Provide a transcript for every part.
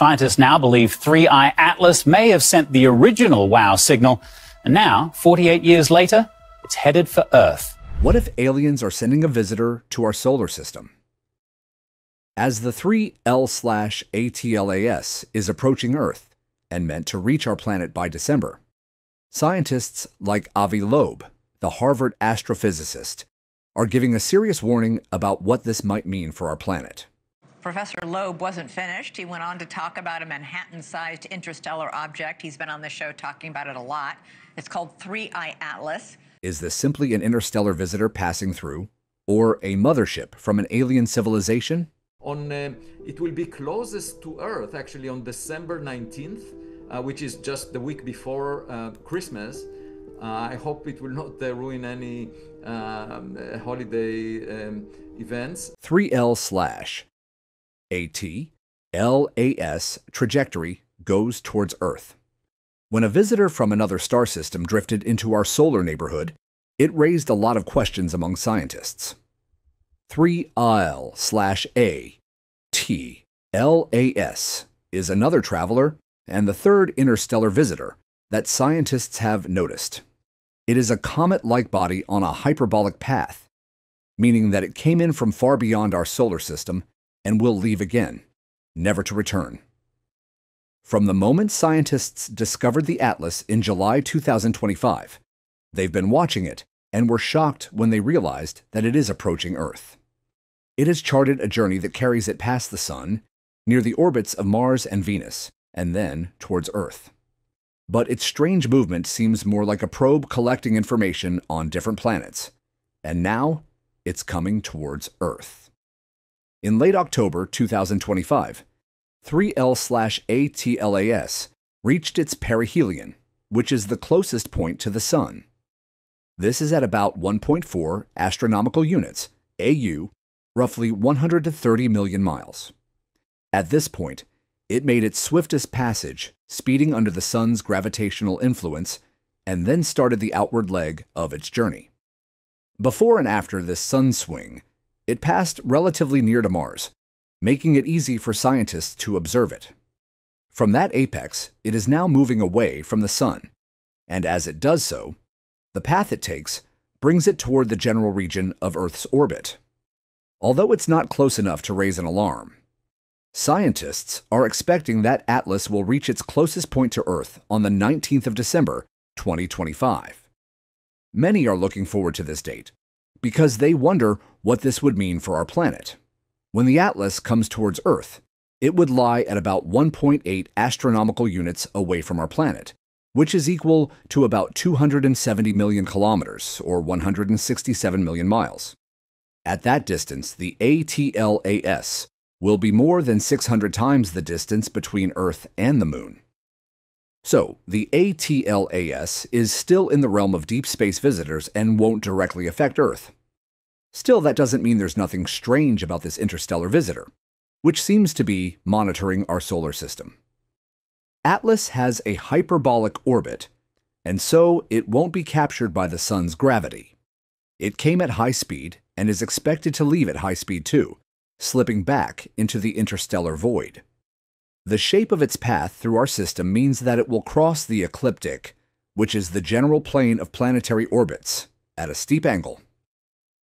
Scientists now believe 3I Atlas may have sent the original WOW signal, and now, 48 years later, it's headed for Earth. What if aliens are sending a visitor to our solar system? As the 3I/ATLAS is approaching Earth and meant to reach our planet by December, scientists like Avi Loeb, the Harvard astrophysicist, are giving a serious warning about what this might mean for our planet. Professor Loeb wasn't finished. He went on to talk about a Manhattan sized interstellar object. He's been on the show talking about it a lot. It's called 3I Atlas. Is this simply an interstellar visitor passing through, or a mothership from an alien civilization? On uh, it will be closest to Earth actually on December 19th, uh, which is just the week before uh, Christmas. Uh, I hope it will not uh, ruin any um, uh, holiday um, events. 3I slash AT LAS trajectory goes towards Earth. When a visitor from another star system drifted into our solar neighborhood, it raised a lot of questions among scientists. 3I slash A T LAS is another traveler and the third interstellar visitor that scientists have noticed. It is a comet like body on a hyperbolic path, meaning that it came in from far beyond our solar system and will leave again, never to return. From the moment scientists discovered the Atlas in July 2025, they've been watching it and were shocked when they realized that it is approaching Earth. It has charted a journey that carries it past the Sun, near the orbits of Mars and Venus, and then towards Earth. But its strange movement seems more like a probe collecting information on different planets, and now it's coming towards Earth. In late October 2025, 3I/ATLAS reached its perihelion, which is the closest point to the Sun. This is at about 1.4 astronomical units, AU, roughly 130 million miles. At this point, it made its swiftest passage, speeding under the Sun's gravitational influence, and then started the outward leg of its journey. Before and after this sun swing, it passed relatively near to Mars, making it easy for scientists to observe it. From that apex, it is now moving away from the Sun, and as it does so, the path it takes brings it toward the general region of Earth's orbit. Although it's not close enough to raise an alarm, scientists are expecting that Atlas will reach its closest point to Earth on the 19th of December, 2025. Many are looking forward to this date because they wonder what this would mean for our planet. When the Atlas comes towards Earth, it would lie at about 1.8 astronomical units away from our planet, which is equal to about 270 million kilometers, or 167 million miles. At that distance, the ATLAS will be more than 600 times the distance between Earth and the Moon. So, the ATLAS is still in the realm of deep space visitors and won't directly affect Earth. Still, that doesn't mean there's nothing strange about this interstellar visitor, which seems to be monitoring our solar system. Atlas has a hyperbolic orbit, and so it won't be captured by the Sun's gravity. It came at high speed and is expected to leave at high speed too, slipping back into the interstellar void. The shape of its path through our system means that it will cross the ecliptic, which is the general plane of planetary orbits, at a steep angle.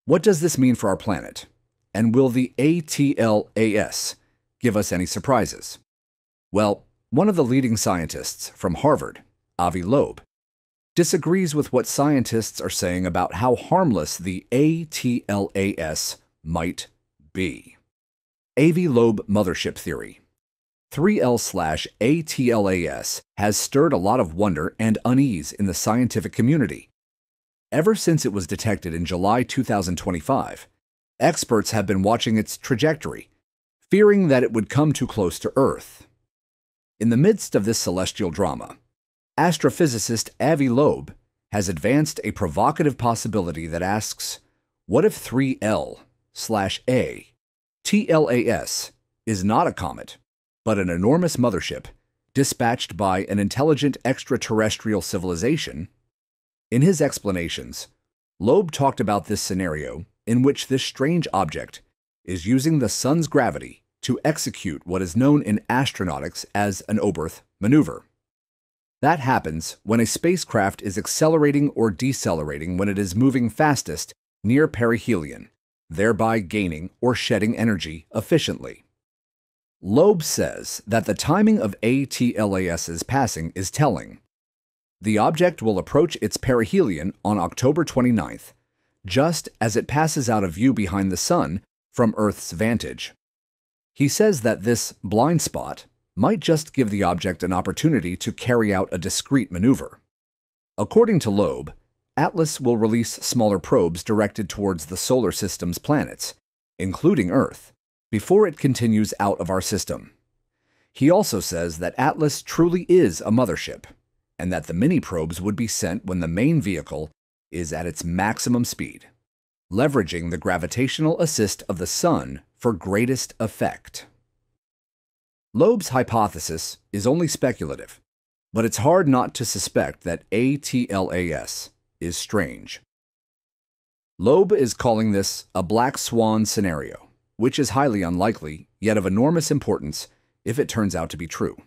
What does this mean for our planet? And will the ATLAS give us any surprises? Well, one of the leading scientists from Harvard, Avi Loeb, disagrees with what scientists are saying about how harmless the ATLAS might be. Avi Loeb Mothership Theory 3I slash ATLAS has stirred a lot of wonder and unease in the scientific community. Ever since it was detected in July 2025, experts have been watching its trajectory, fearing that it would come too close to Earth. In the midst of this celestial drama, astrophysicist Avi Loeb has advanced a provocative possibility that asks, what if 3I slash A TLAS is not a comet, but an enormous mothership dispatched by an intelligent extraterrestrial civilization. In his explanations, Loeb talked about this scenario in which this strange object is using the sun's gravity to execute what is known in astronautics as an Oberth maneuver. That happens when a spacecraft is accelerating or decelerating when it is moving fastest near perihelion, thereby gaining or shedding energy efficiently. Loeb says that the timing of ATLAS's passing is telling. The object will approach its perihelion on October 29th, just as it passes out of view behind the Sun from Earth's vantage. He says that this blind spot might just give the object an opportunity to carry out a discreet maneuver. According to Loeb, Atlas will release smaller probes directed towards the solar system's planets, including Earth, before it continues out of our system. He also says that Atlas truly is a mothership, and that the mini probes would be sent when the main vehicle is at its maximum speed, leveraging the gravitational assist of the Sun for greatest effect. Loeb's hypothesis is only speculative, but it's hard not to suspect that ATLAS is strange. Loeb is calling this a black swan scenario which is highly unlikely, yet of enormous importance if it turns out to be true.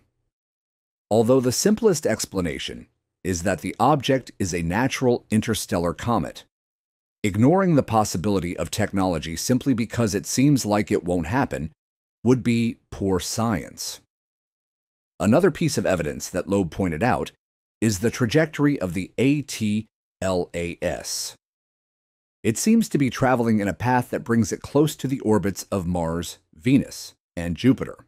Although the simplest explanation is that the object is a natural interstellar comet, ignoring the possibility of technology simply because it seems like it won't happen would be poor science. Another piece of evidence that Loeb pointed out is the trajectory of the ATLAS. It seems to be traveling in a path that brings it close to the orbits of Mars, Venus, and Jupiter.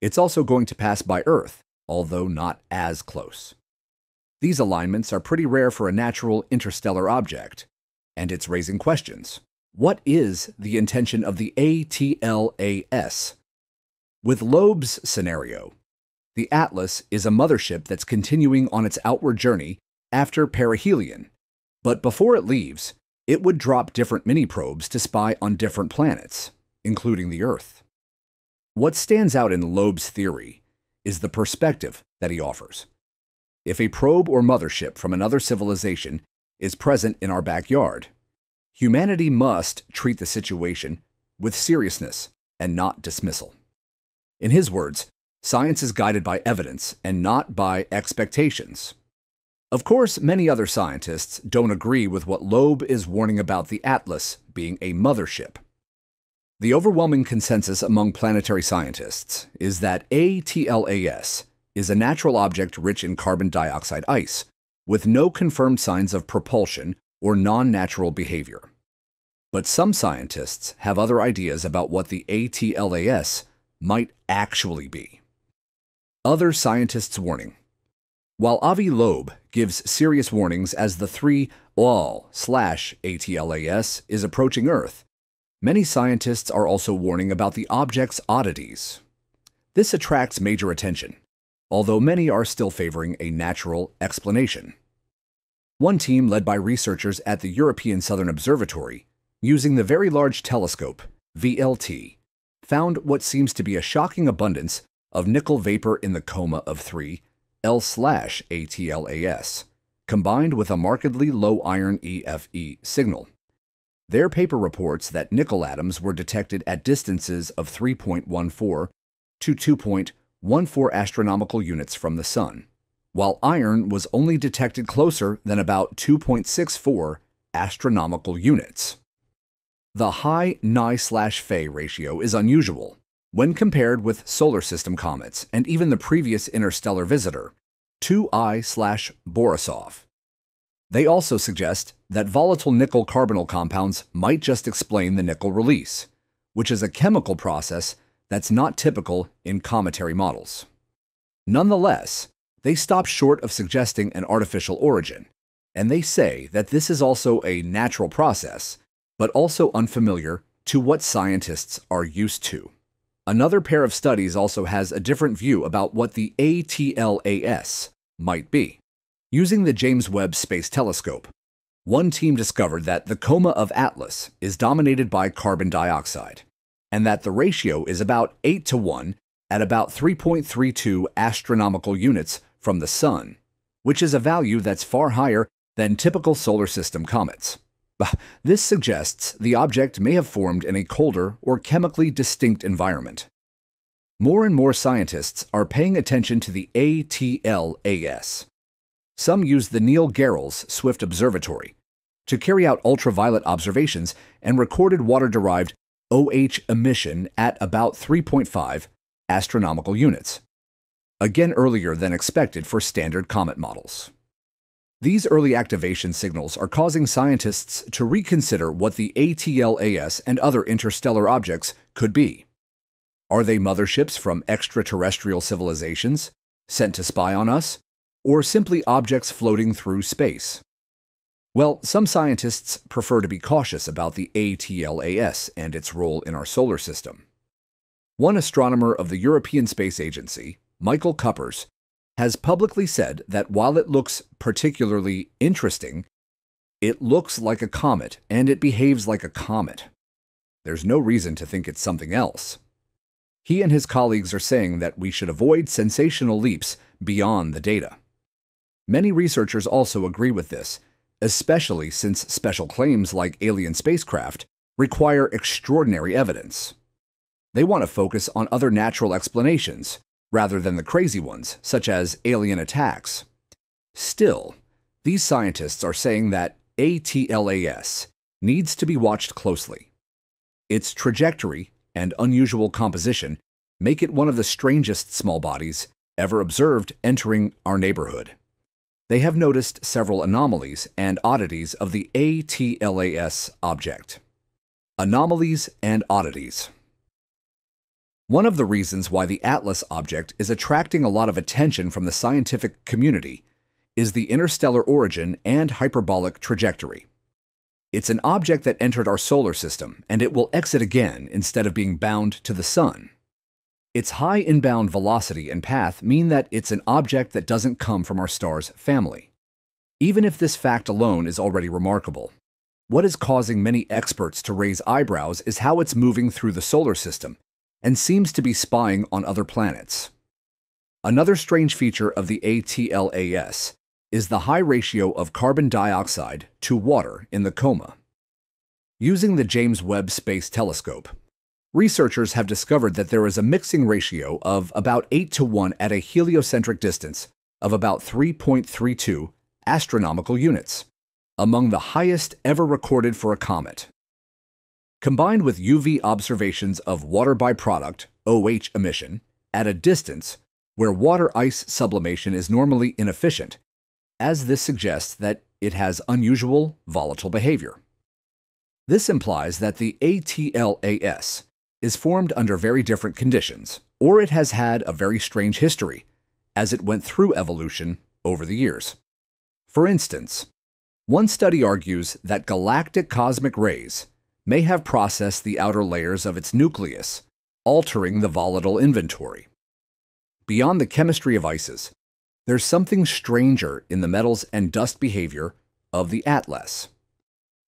It's also going to pass by Earth, although not as close. These alignments are pretty rare for a natural interstellar object, and it's raising questions. What is the intention of the ATLAS? With Loeb's scenario, the Atlas is a mothership that's continuing on its outward journey after perihelion, but before it leaves, it would drop different mini probes to spy on different planets, including the Earth. What stands out in Loeb's theory is the perspective that he offers. If a probe or mothership from another civilization is present in our backyard, humanity must treat the situation with seriousness and not dismissal. In his words, science is guided by evidence and not by expectations. Of course, many other scientists don't agree with what Loeb is warning about the Atlas being a mothership. The overwhelming consensus among planetary scientists is that ATLAS is a natural object rich in carbon dioxide ice, with no confirmed signs of propulsion or non natural behavior. But some scientists have other ideas about what the ATLAS might actually be. Other scientists' warning while Avi Loeb gives serious warnings as the 3 OL slash ATLAS is approaching Earth, many scientists are also warning about the object's oddities. This attracts major attention, although many are still favoring a natural explanation. One team, led by researchers at the European Southern Observatory, using the Very Large Telescope, VLT, found what seems to be a shocking abundance of nickel vapor in the coma of 3 L slash ATLAS, combined with a markedly low iron EFE signal. Their paper reports that nickel atoms were detected at distances of 3.14 to 2.14 astronomical units from the Sun, while iron was only detected closer than about 2.64 astronomical units. The high Ni/Fe ratio is unusual, when compared with solar system comets and even the previous interstellar visitor, 2I Borisov. They also suggest that volatile nickel carbonyl compounds might just explain the nickel release, which is a chemical process that's not typical in cometary models. Nonetheless, they stop short of suggesting an artificial origin, and they say that this is also a natural process, but also unfamiliar to what scientists are used to. Another pair of studies also has a different view about what the ATLAS might be. Using the James Webb Space Telescope, one team discovered that the coma of Atlas is dominated by carbon dioxide, and that the ratio is about 8 to 1 at about 3.32 astronomical units from the Sun, which is a value that's far higher than typical solar system comets. This suggests the object may have formed in a colder or chemically distinct environment, more and more scientists are paying attention to the ATLAS. Some used the Neil Gehrels Swift Observatory to carry out ultraviolet observations and recorded water derived OH emission at about 3.5 astronomical units, again earlier than expected for standard comet models. These early activation signals are causing scientists to reconsider what the ATLAS and other interstellar objects could be. Are they motherships from extraterrestrial civilizations sent to spy on us, or simply objects floating through space? Well, some scientists prefer to be cautious about the ATLAS and its role in our solar system. One astronomer of the European Space Agency, Michael Kuppers, has publicly said that while it looks particularly interesting, it looks like a comet and it behaves like a comet. There's no reason to think it's something else. He and his colleagues are saying that we should avoid sensational leaps beyond the data. Many researchers also agree with this, especially since special claims like alien spacecraft require extraordinary evidence. They want to focus on other natural explanations, rather than the crazy ones, such as alien attacks. Still, these scientists are saying that ATLAS needs to be watched closely. Its trajectory and unusual composition make it one of the strangest small bodies ever observed entering our neighborhood. They have noticed several anomalies and oddities of the ATLAS object. Anomalies and oddities. One of the reasons why the Atlas object is attracting a lot of attention from the scientific community is the interstellar origin and hyperbolic trajectory. It's an object that entered our solar system, and it will exit again instead of being bound to the Sun. Its high inbound velocity and path mean that it's an object that doesn't come from our star's family. Even if this fact alone is already remarkable, what is causing many experts to raise eyebrows is how it's moving through the solar system and seems to be spying on other planets. Another strange feature of the ATLAS is the high ratio of carbon dioxide to water in the coma. Using the James Webb Space Telescope, researchers have discovered that there is a mixing ratio of about 8 to 1 at a heliocentric distance of about 3.32 astronomical units, among the highest ever recorded for a comet. Combined with UV observations of water byproduct, OH emission, at a distance where water ice sublimation is normally inefficient, as this suggests that it has unusual volatile behavior. This implies that the ATLAS is formed under very different conditions, or it has had a very strange history as it went through evolution over the years. For instance, one study argues that galactic cosmic rays may have processed the outer layers of its nucleus, altering the volatile inventory. Beyond the chemistry of ices, there's something stranger in the metals and dust behavior of the Atlas.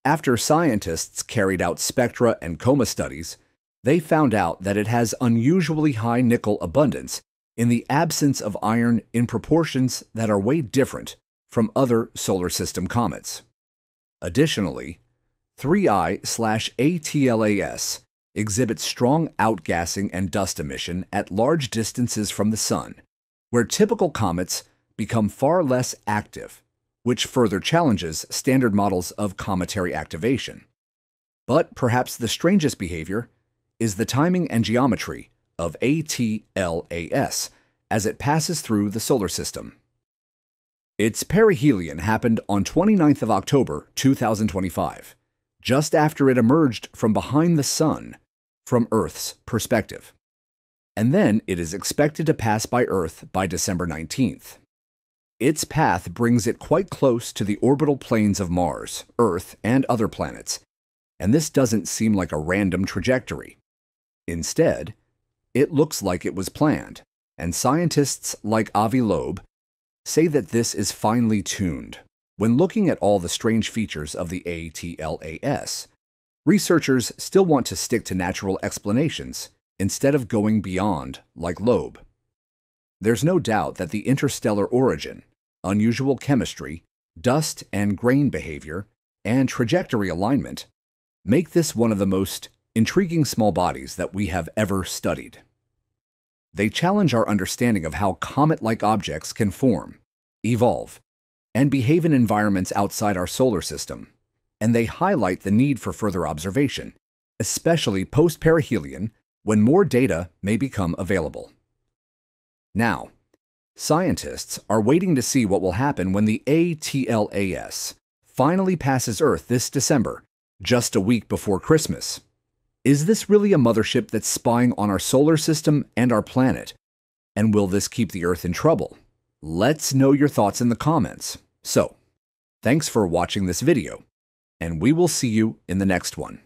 After scientists carried out spectra and coma studies, they found out that it has unusually high nickel abundance in the absence of iron in proportions that are way different from other solar system comets. Additionally, 3I slash ATLAS exhibits strong outgassing and dust emission at large distances from the Sun, where typical comets become far less active, which further challenges standard models of cometary activation. But perhaps the strangest behavior is the timing and geometry of ATLAS as it passes through the solar system. Its perihelion happened on 29th of October 2025 just after it emerged from behind the Sun from Earth's perspective. And then it is expected to pass by Earth by December 19th. Its path brings it quite close to the orbital planes of Mars, Earth, and other planets, and this doesn't seem like a random trajectory. Instead, it looks like it was planned, and scientists like Avi Loeb say that this is finely tuned. When looking at all the strange features of the ATLAS, researchers still want to stick to natural explanations instead of going beyond, like Loeb. There's no doubt that the interstellar origin, unusual chemistry, dust and grain behavior, and trajectory alignment make this one of the most intriguing small bodies that we have ever studied. They challenge our understanding of how comet like objects can form, evolve, and behave in environments outside our solar system, and they highlight the need for further observation, especially post perihelion when more data may become available. Now, scientists are waiting to see what will happen when the ATLAS finally passes Earth this December, just a week before Christmas. Is this really a mothership that's spying on our solar system and our planet? And will this keep the Earth in trouble? Let's know your thoughts in the comments. So, thanks for watching this video, and we will see you in the next one.